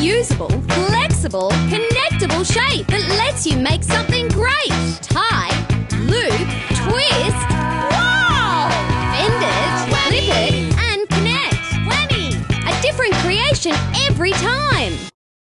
reusable, flexible, connectable shape that lets you make something great. Tie, loop, twist. Wow! Bend it, flip it, and connect. 20. A different creation every time.